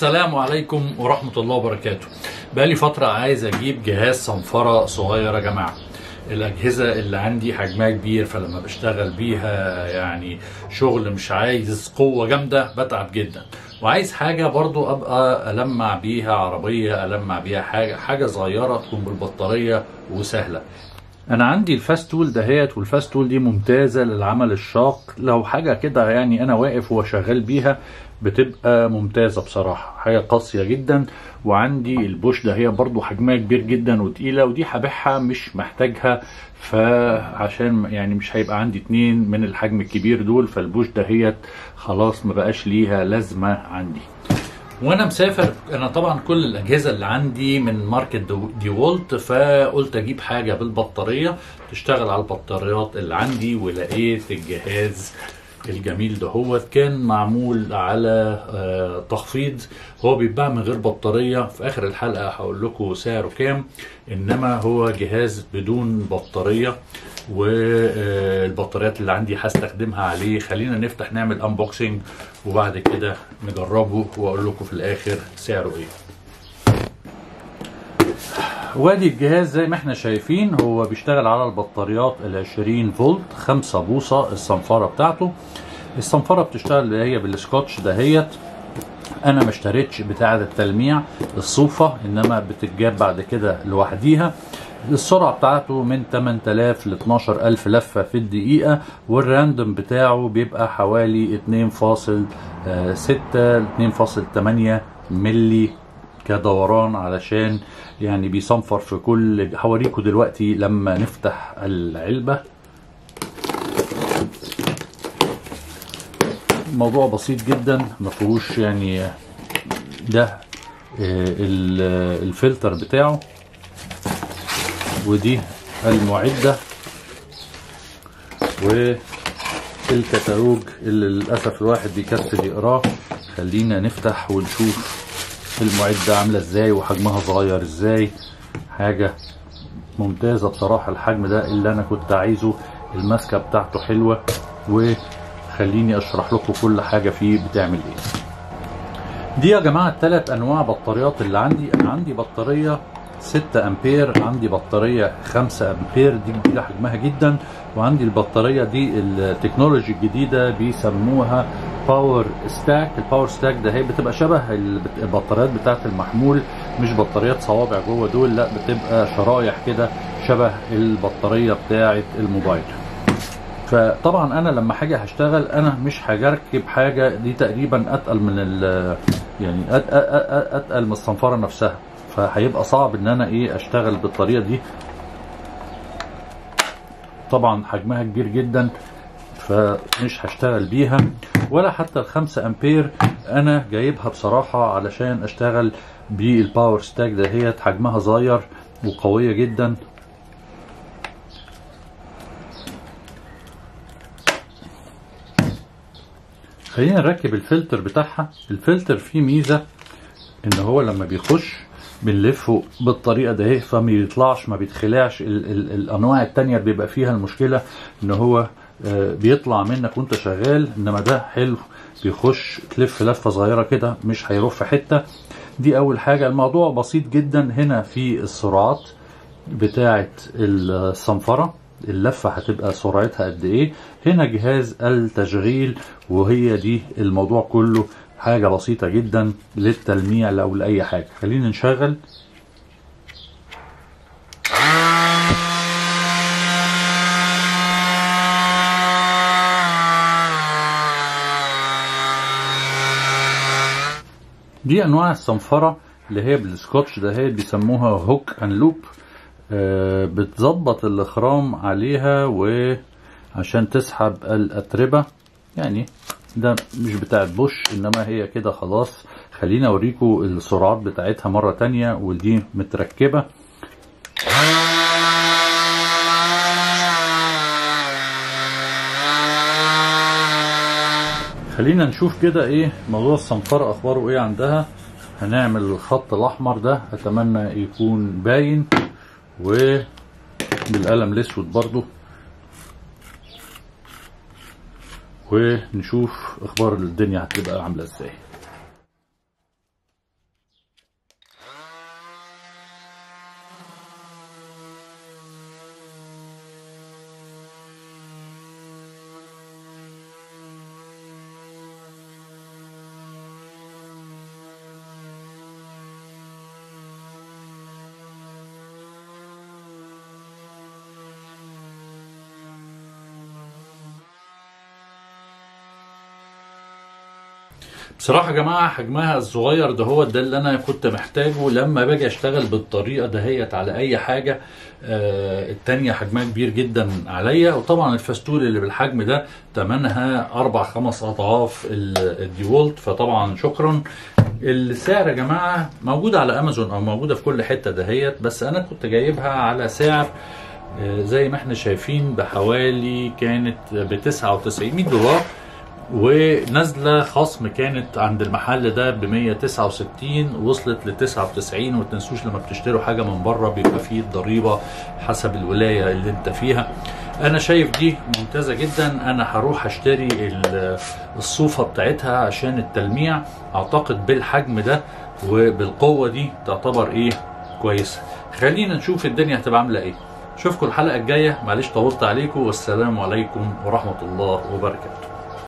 السلام عليكم ورحمة الله وبركاته. بقالي فترة عايز أجيب جهاز صنفرة صغير يا جماعة. الأجهزة اللي عندي حجمها كبير فلما بشتغل بيها يعني شغل مش عايز قوة جامدة بتعب جدا. وعايز حاجة برضو أبقى ألمع بيها عربية ألمع بيها حاجة حاجة صغيرة تكون بالبطارية وسهلة. أنا عندي ال Festool دهيت وال Festool دي ممتازة للعمل الشاق. لو حاجة كده يعني أنا واقف وشغال بيها بتبقى ممتازة بصراحة حاجة قاسية جدا. وعندي البوش ده هي برضو حجمها كبير جدا وتقيلة ودي هبيعها مش محتاجها. فعشان يعني مش هيبقى عندي اتنين من الحجم الكبير دول فالبوش دهيت خلاص ما بقاش ليها لازمة عندي. وأنا مسافر أنا طبعا كل الأجهزة اللي عندي من ماركة دو- DeWalt فقلت أجيب حاجة بالبطارية تشتغل على البطاريات اللي عندي ولقيت الجهاز الجميل دهوت كان معمول على آه، تخفيض. هو بيتباع من غير بطارية. في آخر الحلقة هقول لكم سعره كام. إنما هو جهاز بدون بطارية والبطاريات اللي عندي هستخدمها عليه. خلينا نفتح نعمل unboxing وبعد كده نجربه وأقول لكم في الآخر سعره إيه. وادي الجهاز زي ما إحنا شايفين هو بيشتغل على البطاريات ال 20 فولت 5 بوصة الصنفرة بتاعته. الصنفرة بتشتغل اللي هي بالسكوتش دهيت أنا ما اشتريتش بتاعه التلميع الصوفة إنما بتتجاب بعد كده لوحديها. السرعة بتاعته من 8000 ل 12000 لفة في الدقيقة والراندوم بتاعه بيبقى حوالي 2.6 ل 2.8 ملي كدوران علشان يعني بيصنفر في كل هوريكم دلوقتي لما نفتح العلبة. الموضوع بسيط جدا ما فيهوش يعني ده آه، ال- الفلتر بتاعه. ودي المعدة. والكتالوج اللي للأسف الواحد بيكسل يقراه. خلينا نفتح ونشوف. المعدة عاملة إزاي وحجمها صغير إزاي. حاجة ممتازة بصراحة الحجم ده اللي أنا كنت عايزه. الماسكة بتاعته حلوة وخليني أشرح لكم كل حاجة فيه بتعمل إيه. دي يا جماعة الثلاث أنواع بطاريات اللي عندي. أنا عندي بطارية 6 أمبير عندي بطارية 5 أمبير دي كبيرة حجمها جدا. وعندي البطارية دي ال technology الجديدة بيسموها PowerStack ال PowerStack ده هي بتبقى شبه البطاريات بتاعة المحمول مش بطاريات صوابع جوه دول لا بتبقى شرايح كده شبه البطارية بتاعة الموبايل. فطبعا أنا لما حاجة هشتغل أنا مش هركب حاجة دي تقريبا أتقل من ال يعني أتقل من الصنفرة نفسها. فهيبقى صعب إن أنا إيه أشتغل بالطريقة دي. طبعا حجمها كبير جدا فمش هشتغل بيها. ولا حتى الخمسة أمبير أنا جايبها بصراحة علشان أشتغل بال PowerStack دهيت حجمها صغير وقوية جدا. خلينا نركب الفلتر بتاعها. الفلتر فيه ميزة إن هو لما بيخش بنلفه بالطريقة ده فما يطلعش ما بيتخلعش. ال ال الأنواع التانية بيبقى فيها المشكلة إن هو بيطلع منك وانت شغال انما ده حلو. بيخش تلف لفة صغيرة كده مش هيروح في حتة. دي أول حاجة. الموضوع بسيط جدا. هنا في السرعات بتاعة الصنفرة. اللفة هتبقى سرعتها قد إيه. هنا جهاز التشغيل وهي دي الموضوع كله. حاجة بسيطة جدا للتلميع أو لأي حاجة. خلينا نشغل. دي أنواع الصنفرة اللي هي بالسكوتش ده هي بيسموها hook and loop بتظبط الأخرام عليها وعشان تسحب الأتربة. يعني ده مش بتاعت بوش إنما هي كده خلاص. خليني اوريكم السرعات بتاعتها مرة تانية ودي متركبة. خلينا نشوف كده إيه موضوع الصنفرة أخباره إيه عندها. هنعمل الخط الأحمر ده أتمنى يكون باين. وبالقلم الأسود برضو. ونشوف أخبار الدنيا هتبقى عاملة إزاي. بصراحة يا جماعة حجمها الصغير ده هو ده اللي أنا كنت محتاجه. لما باجي أشتغل بالطريقة دهيت على أي حاجة آه التانية حجمها كبير جدا عليا. وطبعا الفستول اللي بالحجم ده تمنها أربع خمس أضعاف ال- الديولت فطبعا شكرا. السعر يا جماعة موجود على أمازون أو موجودة في كل حتة دهيت بس أنا كنت جايبها على سعر آه، زي ما إحنا شايفين بحوالي كانت ب 99 100 دولار. ونازلة خصم كانت عند المحل ده ب 169 وصلت ل 99 وما تنسوش لما بتشتروا حاجة من بره بيبقى فيه الضريبه حسب الولاية اللي انت فيها. أنا شايف دي ممتازة جدا. أنا هروح أشتري ال- الصوفة بتاعتها عشان التلميع. أعتقد بالحجم ده وبالقوة دي تعتبر إيه؟ كويسة. خلينا نشوف الدنيا هتبقى عاملة إيه. أشوفكم الحلقة الجاية. معلش طولت عليكم. والسلام عليكم ورحمة الله وبركاته.